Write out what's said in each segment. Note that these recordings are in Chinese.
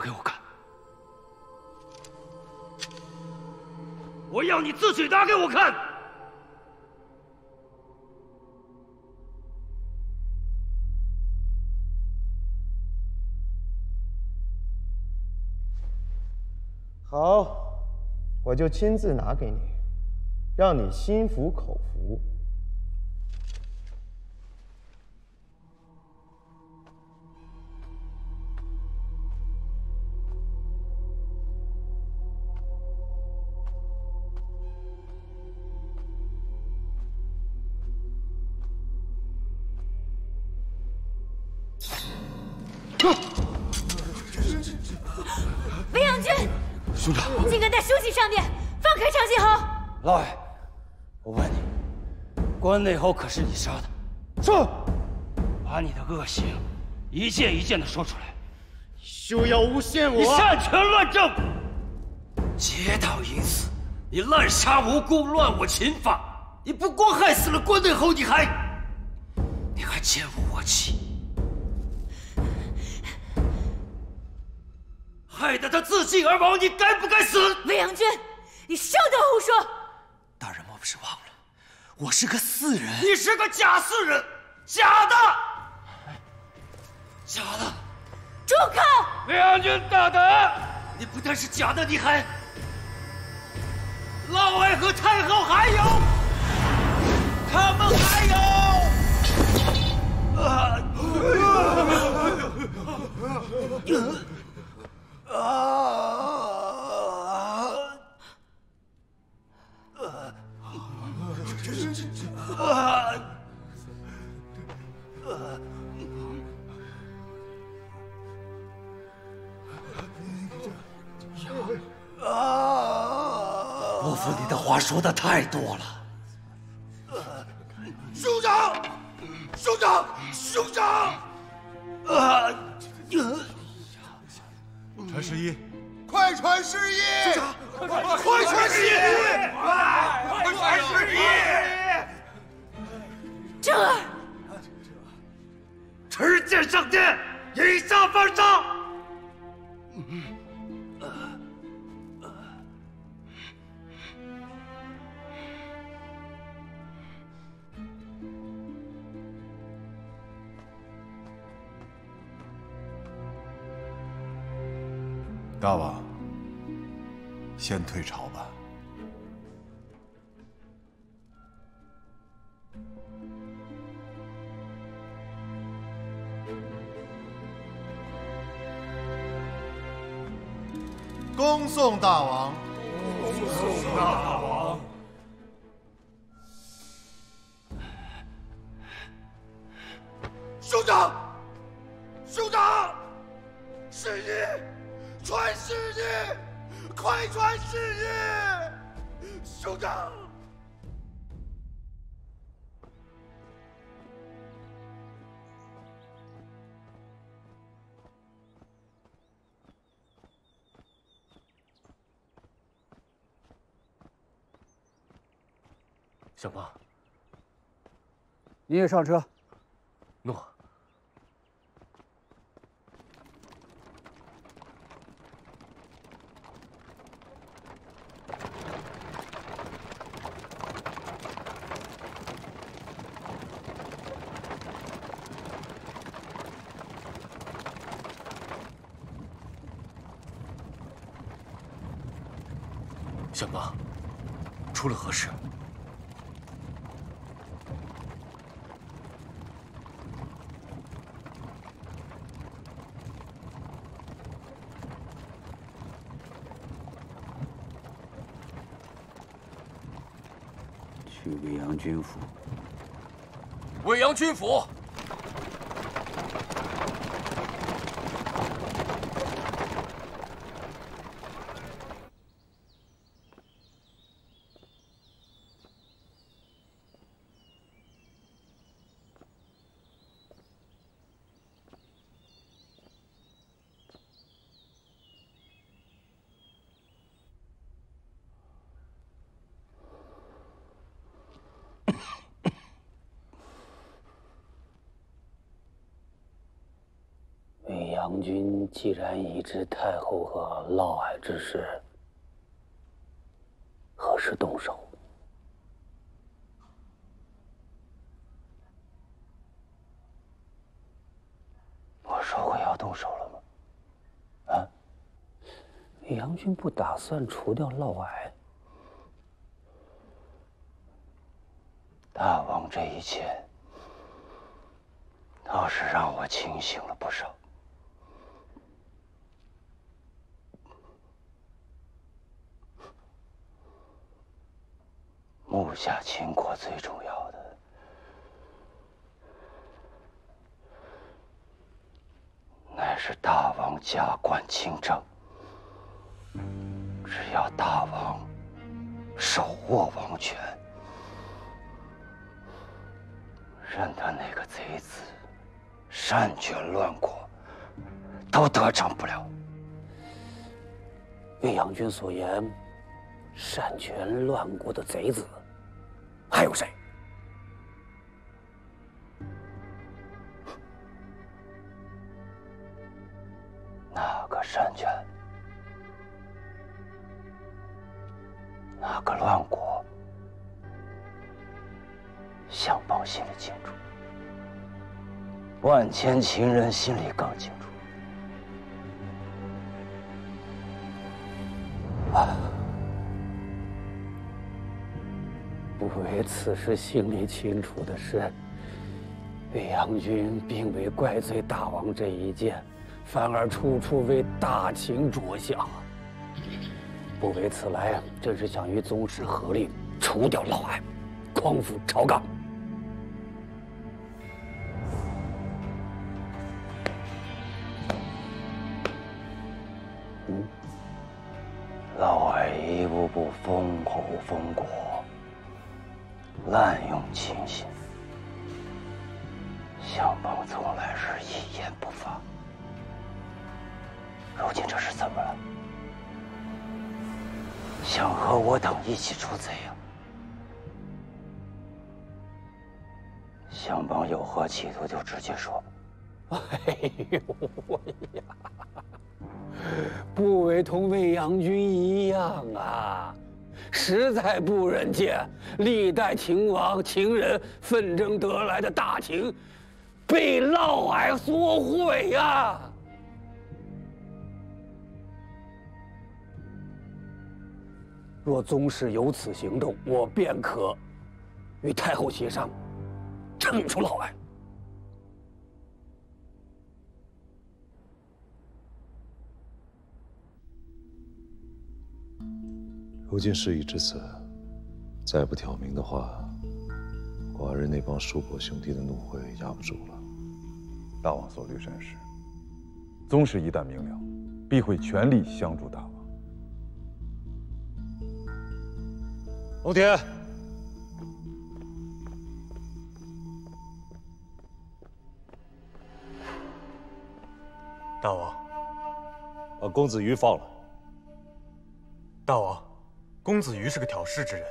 给我看！我要你自己拿给我看！好，我就亲自拿给你，让你心服口服。关内侯可是你杀的？是。把你的恶行一件一件的说出来。休要诬陷我！你擅权乱政，劫道营私，你滥杀无辜，乱我秦法。你不光害死了关内侯，你还，你还奸污我妻，害得他自尽而亡，你该不该死？魏阳君，你休得胡说！我是个四人。你是个假四人，假的，假的。住口！两军大胆！你不但是假的，你还……老外和太后还有，他们还有……啊！啊！啊！伯父，你的话说的太多了。兄长，兄长，兄长！啊！陈十一，快传十一！兄长，快传十一！快快传十一！正儿，持剑上殿，以下犯上。大王，先退朝吧。恭送大王。恭送大王。小胖，你也上车。诺。相邦，出了何事？去未央军府。未央军府。杨军既然已知太后和嫪毐之事，何时动手？我说过要动手了吗？啊？杨军不打算除掉嫪毐？大王这一切，倒是让我清醒了不少。目下秦国最重要的，乃是大王加官清正。只要大王手握王权，任他哪个贼子擅权乱国，都得逞不了。魏阳君所言，擅权乱国的贼子。还有谁？哪个山泉？哪个乱国？相邦心里清楚，万千秦人心里更此时心里清楚的是，魏阳君并未怪罪大王这一件，反而处处为大秦着想。不为此来，正是想与宗室合力除掉嫪毐，匡扶朝纲。嗯，嫪毐一步步封侯封国。滥用亲信，相邦从来是一言不发。如今这是怎么了？想和我等一起除贼呀？相邦有何企图，就直接说。哎呦喂呀！不为同魏阳君一样啊！实在不忍见历代秦王、秦人纷争得来的大秦被嫪毐所毁呀！若宗室有此行动，我便可与太后协商，惩处嫪毐。如今事已至此，再不挑明的话，寡人那帮叔伯兄弟的怒火也压不住了。大王所虑甚是，宗室一旦明了，必会全力相助大王。龙田，大王，把公子瑜放了。大王。公子瑜是个挑事之人，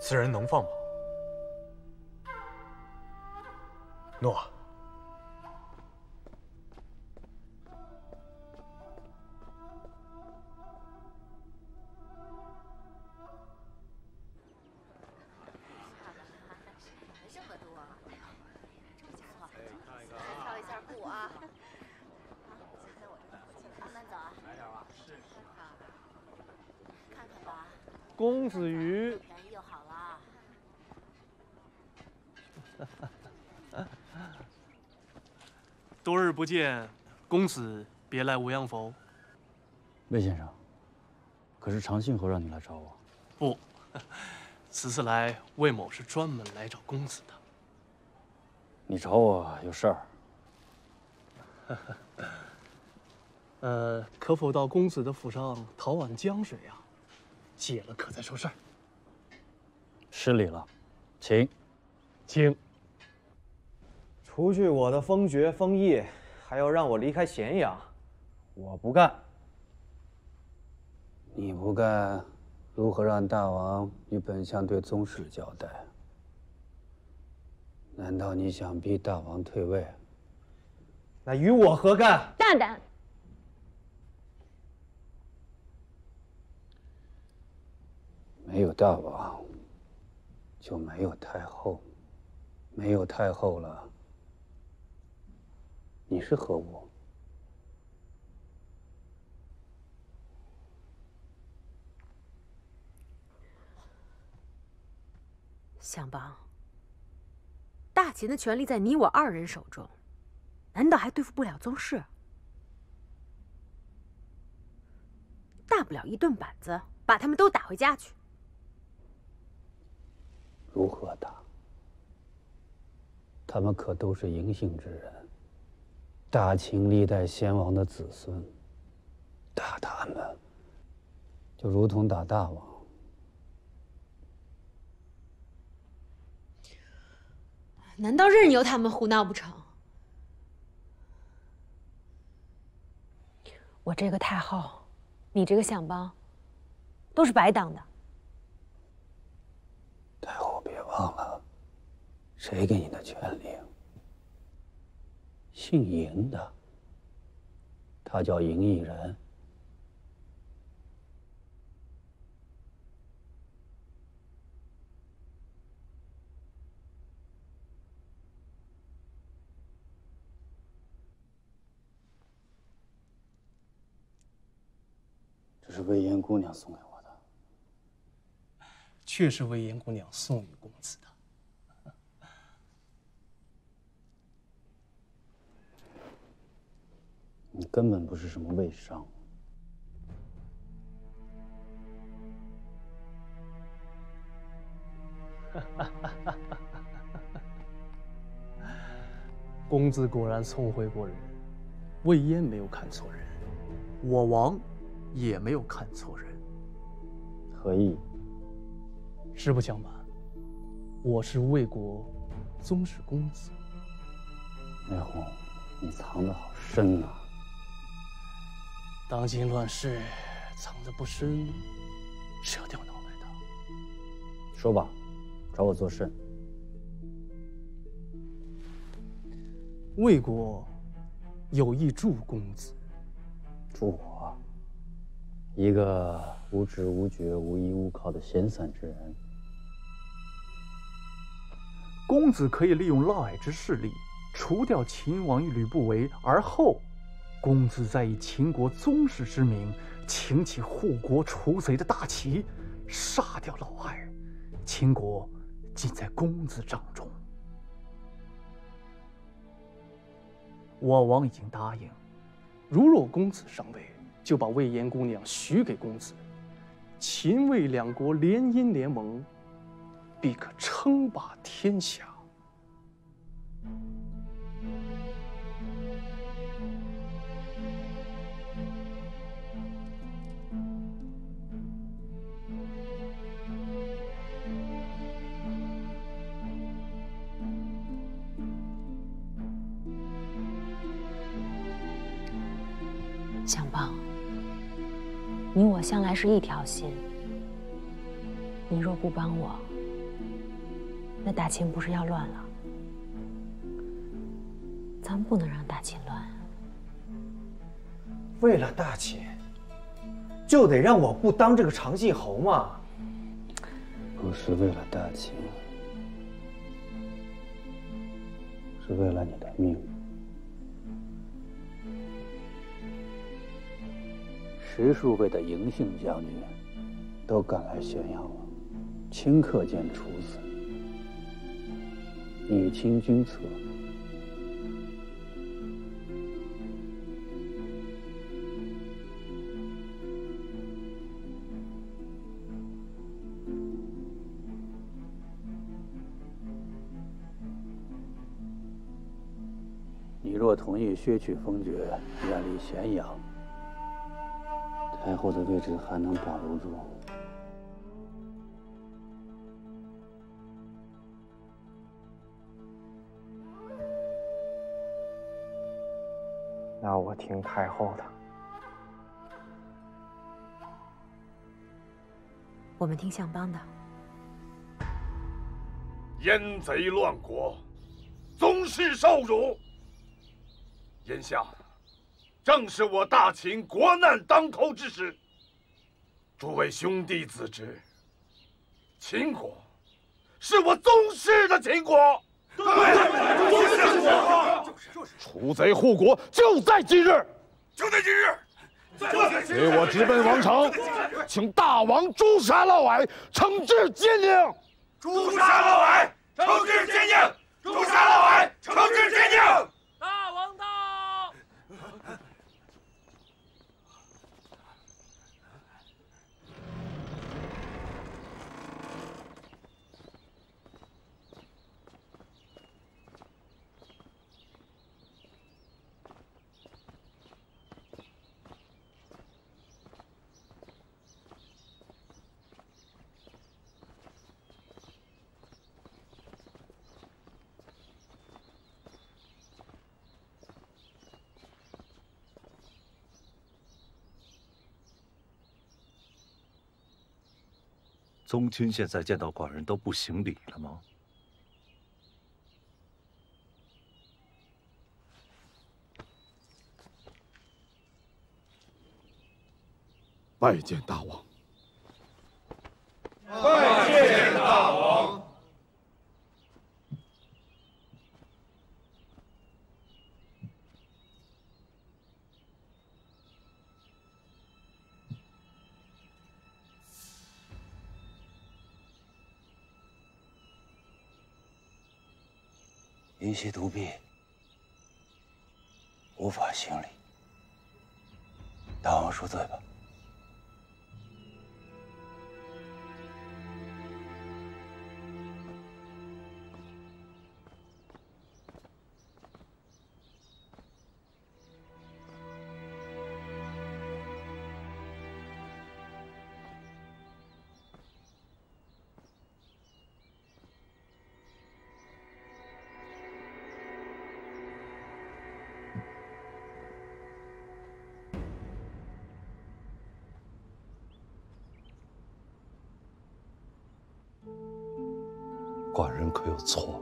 此人能放吗？诺。不见，公子别来无恙否？魏先生，可是长信侯让你来找我？不，此次来魏某是专门来找公子的。你找我有事儿？呃，可否到公子的府上讨碗江水呀？解了，可再说事儿。失礼了，请，请。除去我的封爵封邑，还要让我离开咸阳我不干你不干如何让大王与本相对宗室交代？难道你想逼大王退位？那与我何干？大胆没有大王就没有太后。没有太后了你是何物？相邦，大秦的权力在你我二人手中，难道还对付不了宗室？大不了一顿板子，把他们都打回家去。如何打？他们可都是嬴姓之人，大秦历代先王的子孙，打他们，就如同打大王。难道任由他们胡闹不成？我这个太后，你这个相邦，都是白当的。太后，别忘了，谁给你的权利？姓嬴的，他叫嬴异人。这是魏延姑娘送给我的。确是魏延姑娘送与公子的。你根本不是什么魏商。公子果然聪慧过人，魏延没有看错人，我王也没有看错人。何意？实不相瞒，我是魏国宗室公子。魏红，你藏得好深呐！当今乱世，藏得不深是要掉脑袋的。说吧，找我做甚？魏国有意助公子。助我？一个无知无觉、无依无靠的闲散之人。公子可以利用嫪毐之势力，除掉秦王与吕不韦，而后，公子再以秦国宗室之名，擎起护国除贼的大旗，杀掉老二，秦国尽在公子掌中。我王已经答应，如若公子上位，就把魏延姑娘许给公子，秦魏两国联姻联盟，必可称霸天下。你我向来是一条心。你若不帮我，那大秦不是要乱了？咱不能让大秦乱。为了大秦，就得让我不当这个长信侯吗？不是为了大秦，是为了你的命。十数位的嬴姓将军都赶来咸阳了，顷刻间处死，以清君侧。你若同意削去封爵，远离咸阳。太后的位置还能保留住？那我听太后的。我们听相邦的。燕贼乱国，宗室受辱。眼下。正是我大秦国难当头之时，诸位兄弟自知，秦国是我宗室的秦国。对，宗室秦国。除贼护国就在今日，就在今日。随我直奔王城，请大王诛杀嫪毐，惩治奸佞。诛杀嫪毐，惩治奸佞。诛杀嫪毐，惩治奸佞。大王到。宗亲现在见到寡人都不行礼了吗？拜见大王。那些毒品寡人可有错？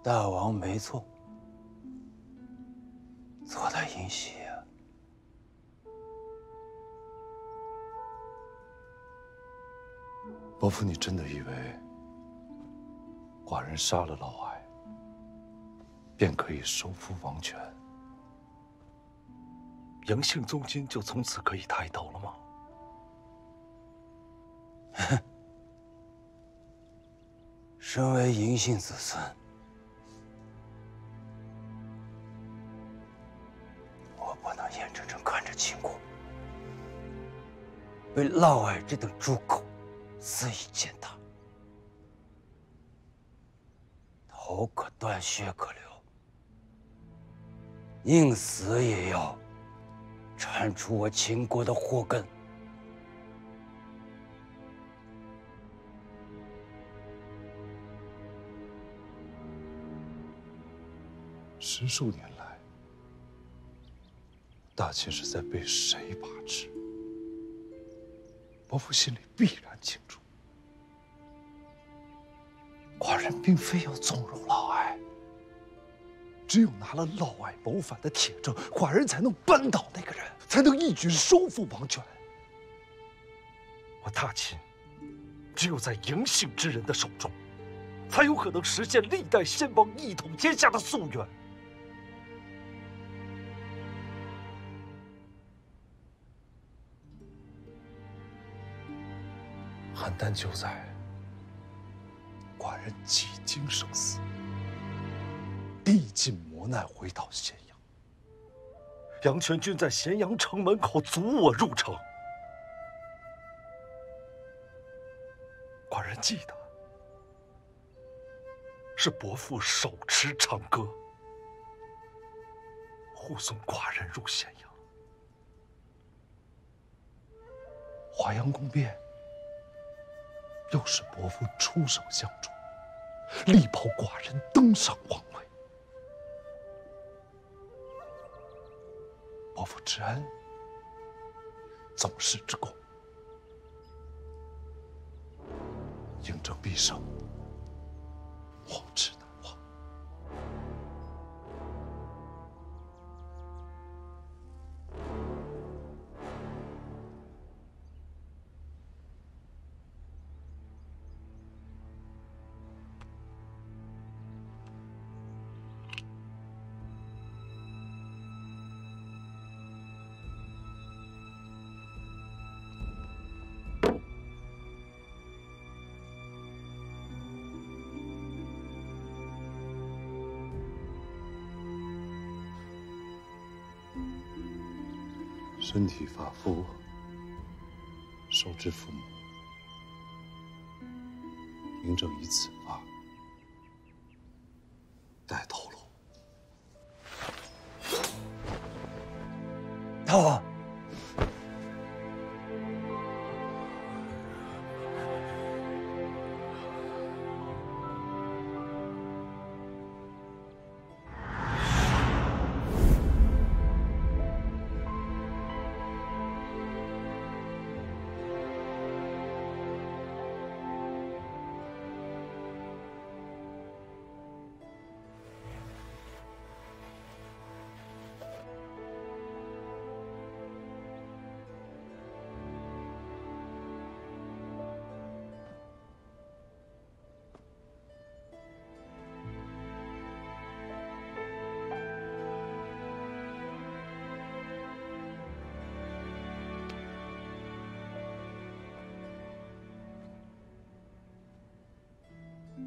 大王没错，错在尹喜啊！伯父，你真的以为寡人杀了嫪毐，便可以收复王权？杨姓宗亲就从此可以抬头了吗？哼！身为嬴姓子孙，我不能眼睁睁看着秦国被嫪毐这等猪狗肆意践踏，头可断，血可流，宁死也要铲除我秦国的祸根。十数年来，大秦是在被谁把持？伯父心里必然清楚。寡人并非要纵容嫪毐，只有拿了嫪毐谋反的铁证，寡人才能扳倒那个人，才能一举收复王权。我大秦，只有在嬴姓之人的手中，才有可能实现历代先王一统天下的夙愿。邯郸救灾，寡人几经生死，历尽磨难，回到咸阳。杨全军在咸阳城门口阻我入城，寡人记得是伯父手持长戈，护送寡人入咸阳。华阳宫变。又是伯父出手相助，力保寡人登上王位。伯父之恩，宗室之功，应征必胜，我知道身体发肤，受之父母，嬴政以此法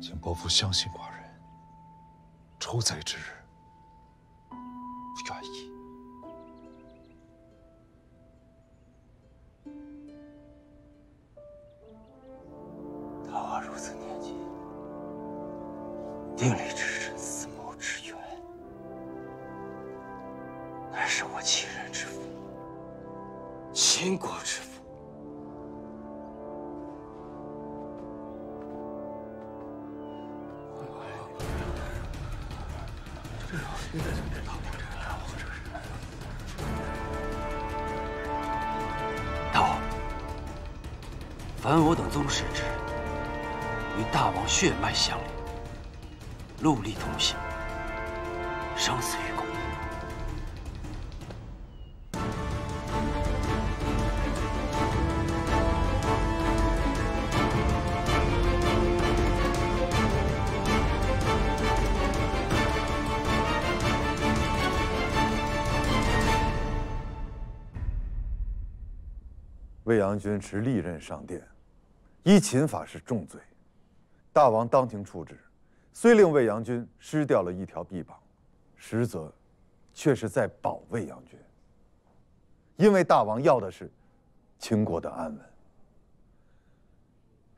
请伯父相信寡人，仇在之日宗室之人，与大王血脉相连，戮力同心，生死与共。魏阳君持利刃上殿，依秦法是重罪，大王当庭处置，虽令魏阳君失掉了一条臂膀，实则却是在保魏阳君。因为大王要的是秦国的安稳。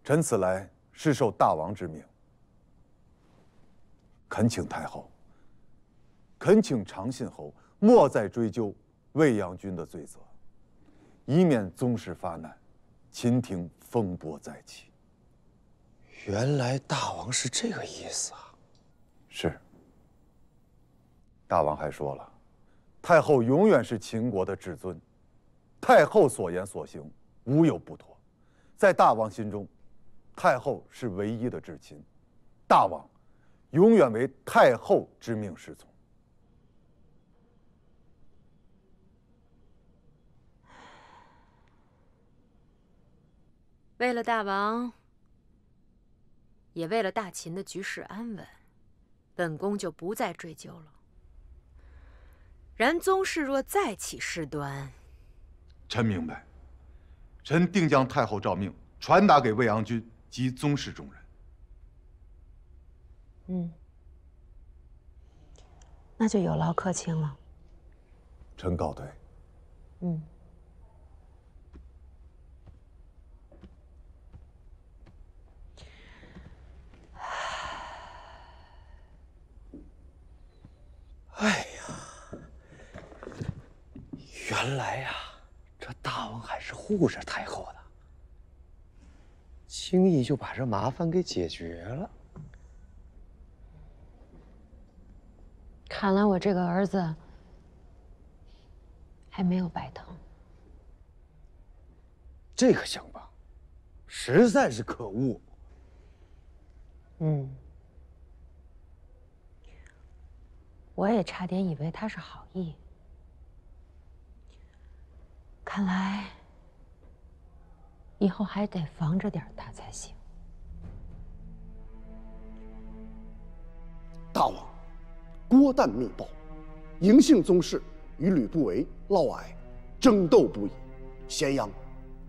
臣此来是受大王之命，恳请太后，恳请长信侯莫再追究魏阳君的罪责。以免宗室发难，秦庭风波再起。原来大王是这个意思啊！是。大王还说了，太后永远是秦国的至尊，太后所言所行无有不妥，在大王心中，太后是唯一的至亲，大王永远为太后之命是从。为了大王，也为了大秦的局势安稳，本宫就不再追究了。然宗室若再起事端，臣明白。臣定将太后诏命传达给魏阳君及宗室众人。嗯，那就有劳客卿了。臣告退。嗯。哎呀，原来呀，这大王还是护着太后的，轻易就把这麻烦给解决了。看来我这个儿子还没有白疼。这个想法实在是可恶。嗯。我也差点以为他是好意，看来以后还得防着点他才行。大王，郭旦密报，嬴姓宗室与吕不韦、嫪毐争斗不已，咸阳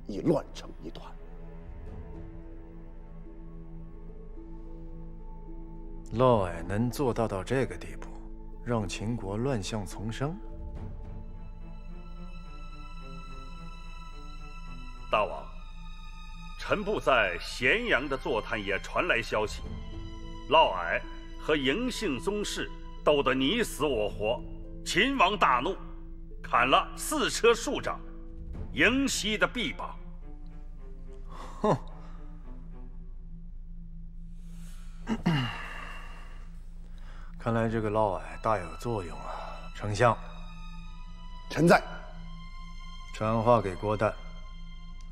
已乱成一团。嫪毐能做到到这个地步？让秦国乱象丛生，大王，臣部在咸阳的座谈也传来消息，嫪毐和嬴姓宗室斗得你死我活，秦王大怒，砍了四车庶长，嬴西的臂膀。哼。看来这个嫪毐大有作用啊，丞相。臣在。传话给郭旦，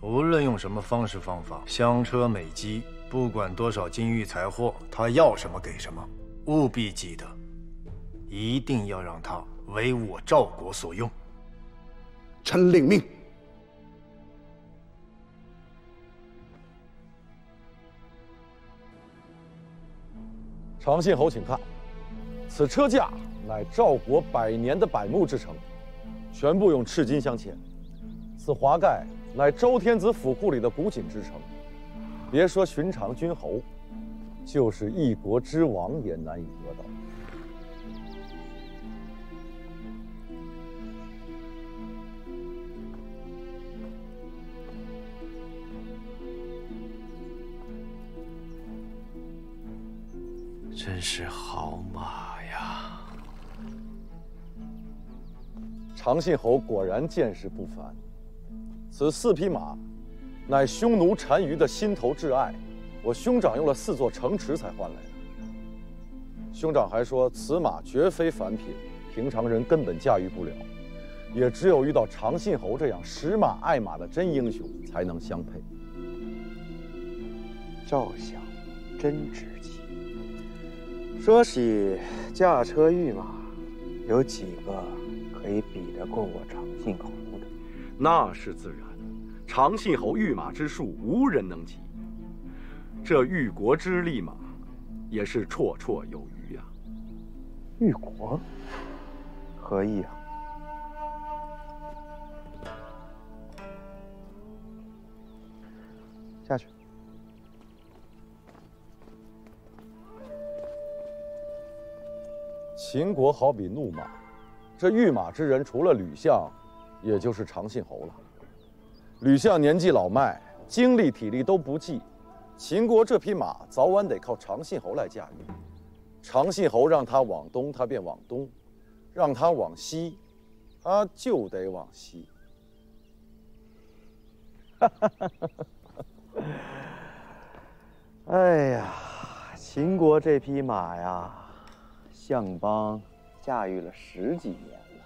无论用什么方式方法，香车美姬，不管多少金玉财货，他要什么给什么，务必记得，一定要让他为我赵国所用。臣领命。长信侯，请看，此车架乃赵国百年的百木之成，全部用赤金镶嵌。此华盖乃周天子府库里的古锦之成，别说寻常君侯，就是一国之王也难以得到。真是好马呀！长信侯果然见识不凡。此四匹马，乃匈奴单于的心头挚爱，我兄长用了四座城池才换来的。兄长还说，此马绝非凡品，平常人根本驾驭不了，也只有遇到长信侯这样识马爱马的真英雄，才能相配。赵相，真值钱。说起驾车御马，有几个可以比得过我长信侯的？那是自然，长信侯御马之术无人能及。这御国之力马，也是绰绰有余呀。御国？何意啊？下去。秦国好比怒马，这御马之人除了吕相，也就是长信侯了。吕相年纪老迈，精力体力都不济，秦国这匹马早晚得靠长信侯来驾驭。长信侯让他往东，他便往东；让他往西，他就得往西。哎呀，秦国这匹马呀！相邦驾驭了十几年了，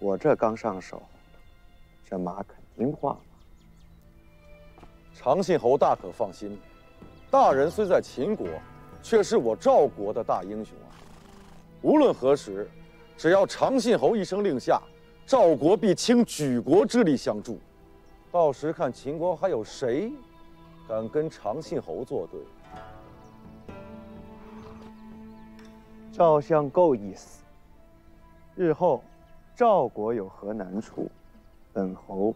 我这刚上手，这马肯听话吗？长信侯大可放心，大人虽在秦国，却是我赵国的大英雄啊！无论何时，只要长信侯一声令下，赵国必倾举国之力相助。到时看秦国还有谁敢跟长信侯作对。赵相够意思。日后赵国有何难处，本侯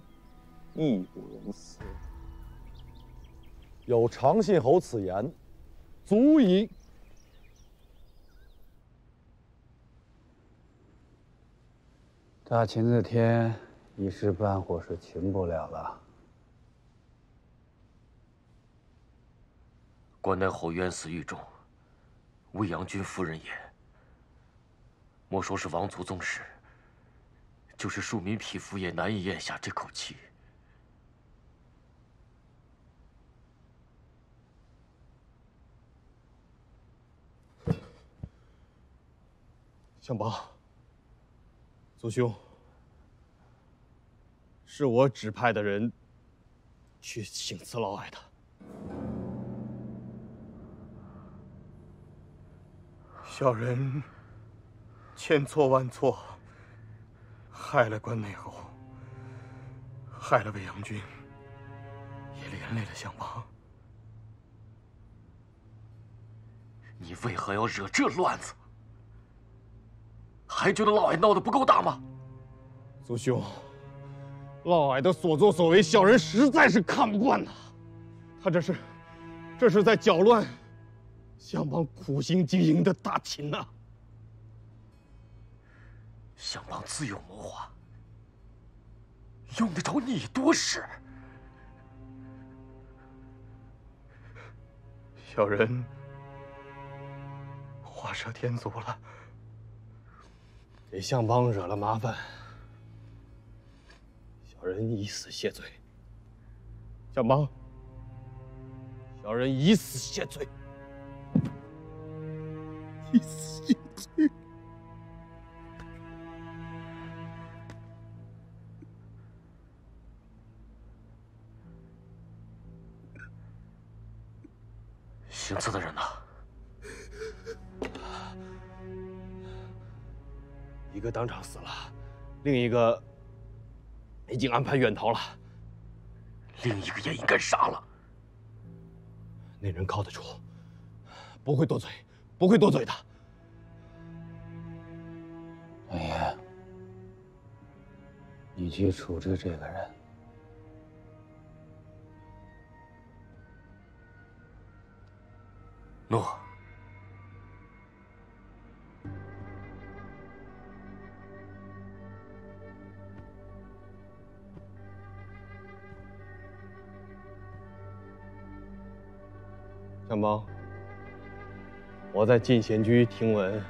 义不容辞。有长信侯此言，足矣。大秦的天一时半会是晴不了了。关内侯冤死狱中，魏阳君夫人也。莫说是王族宗室，就是庶民匹夫也难以咽下这口气。相邦，族兄，是我指派的人去请辞劳爱的。小人。千错万错，害了关内侯，害了未央君，也连累了相王。你为何要惹这乱子？还觉得嫪毐闹得不够大吗？族兄，嫪毐的所作所为，小人实在是看不惯呐。他这是，这是在搅乱相邦苦心经营的大秦呐。相邦自有谋划，用得着你多事？小人画蛇添足了，给相邦惹了麻烦，小人以死谢罪。相邦，小人以死谢罪。以死谢罪。行刺的人呢？一个当场死了，另一个已经安排远逃了。另一个也应该杀了。那人靠得住，不会多嘴，不会多嘴的。王爷，你去处置这个人。诺。相邦，我在进贤居听闻，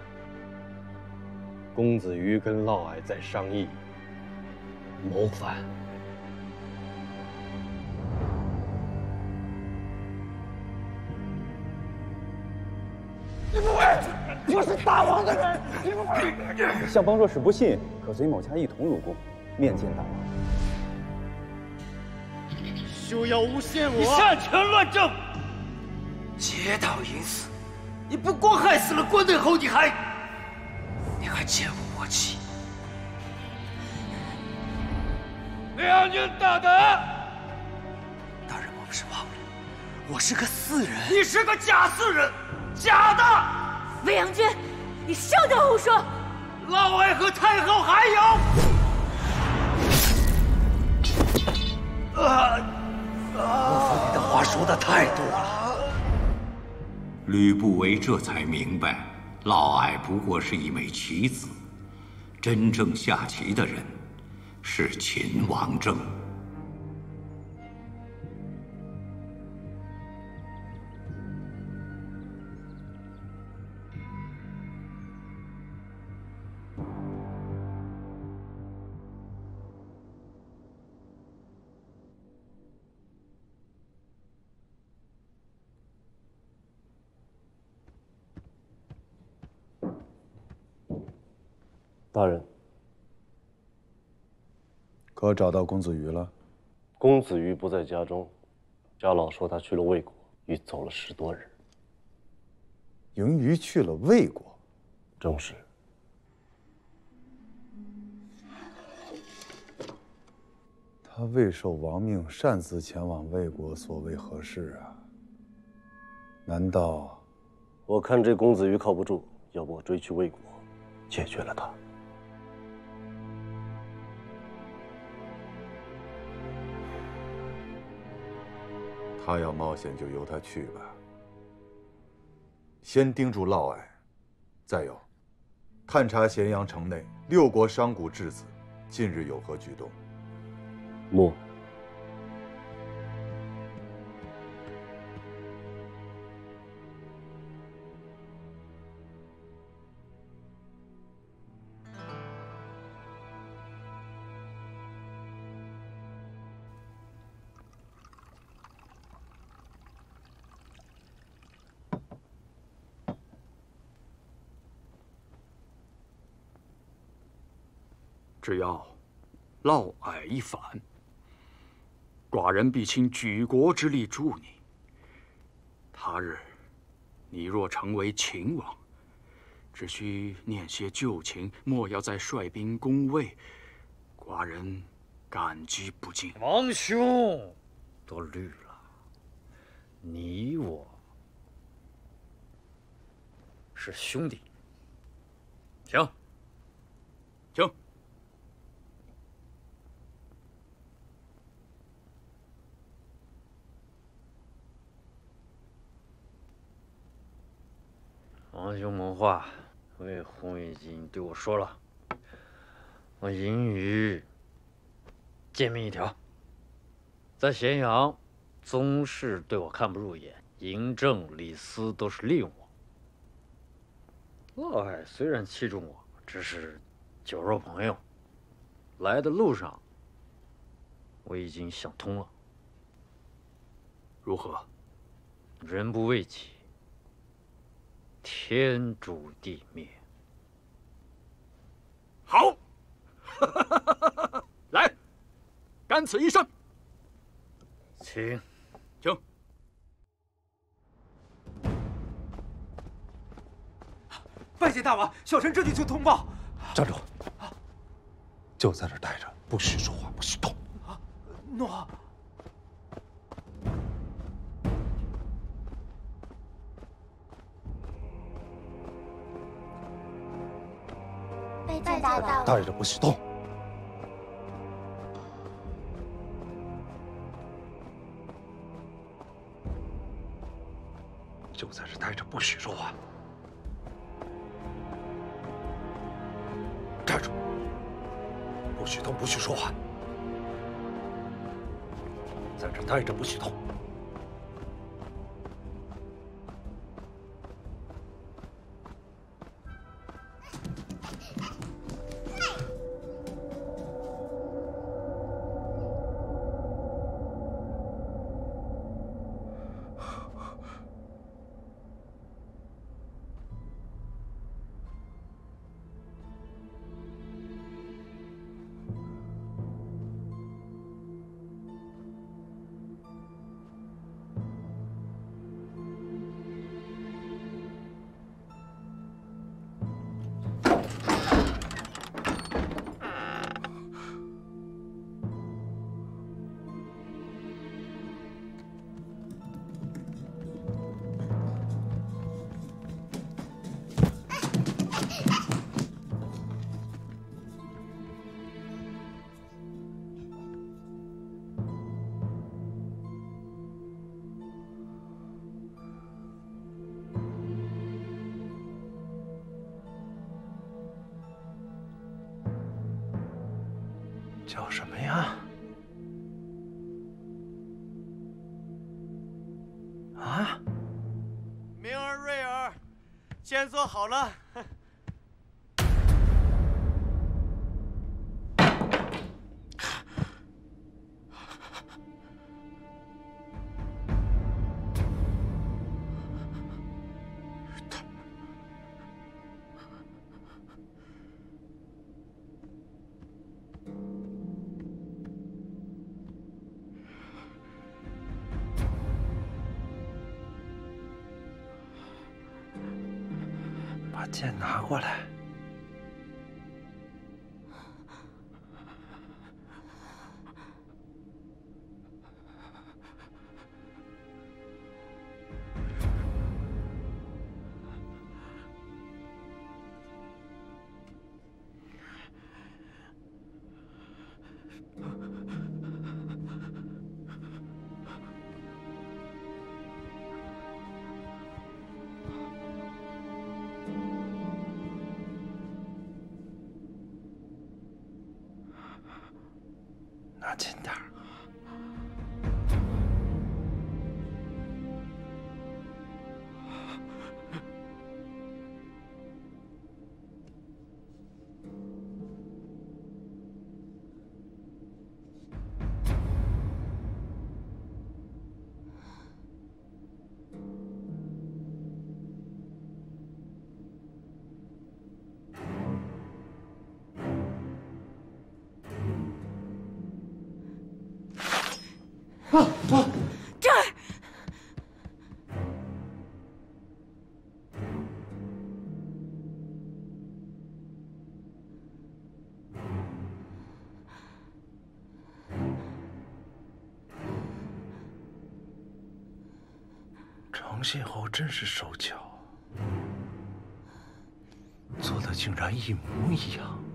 公子瑜跟嫪毐在商议谋反。大王的人，你不会。相邦若是不信，可随某家一同入宫，面见大王。休要诬陷我！你擅权乱政，劫道营私，你不光害死了关内侯，你还，你还奸污我妻。两军大胆，大人，我不是忘了，我是个四人。你是个假四人。假的，魏阳君，你休得胡说！嫪毐和太后还有……啊！莫非你的话说的太多了？吕不韦这才明白，嫪毐不过是一枚棋子，真正下棋的人是秦王政。大人，可找到公子瑜了？公子瑜不在家中，家老说他去了魏国，已走了十多日。盈余去了魏国，正是。他未受王命，擅自前往魏国，所为何事啊？难道？我看这公子瑜靠不住，要不我追去魏国，解决了他。他要冒险，就由他去吧。先盯住嫪毐，再有，探查咸阳城内六国商贾质子近日有何举动。诺。嫪毐一反，寡人必倾举国之力助你。他日，你若成为秦王，只需念些旧情，莫要再率兵攻魏，寡人感激不尽。王兄，都虑了，你我是兄弟。行，请。王兄谋划，魏红已经对我说了，我银羽诫命一条：在咸阳，宗室对我看不入眼，嬴政、李斯都是利用我。嫪毐虽然器重我，只是酒肉朋友。来的路上，我已经想通了。如何？人不为己，天诛地灭。好，来，干此一生。请，请。拜见大王，小臣这就去通报。站住！就在这儿待着，不许说话，不许动。诺。拜见大王。待着，不许动。就在这待着，不许说话。站住！不许动，不许说话。在这待着，不许动。剑拿过来。这儿。程信侯真是手巧，做的竟然一模一样。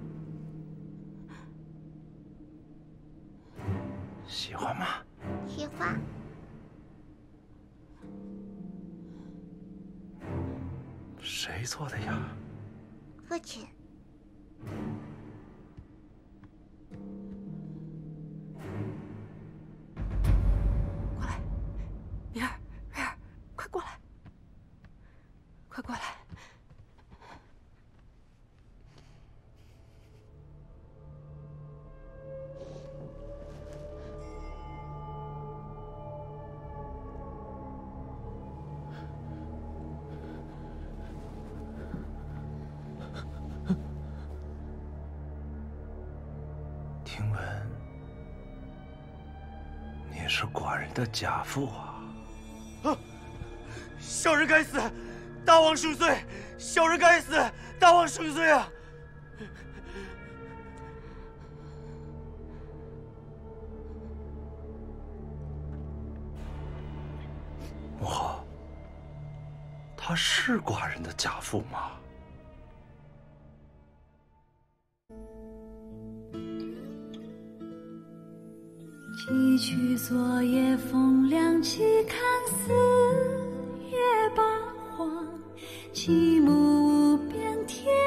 是寡人的假父啊！啊！小人该死，大王恕罪！小人该死，大王恕罪啊！母后，他是寡人的假父吗？去昨夜风凉起看四月八荒极目无边天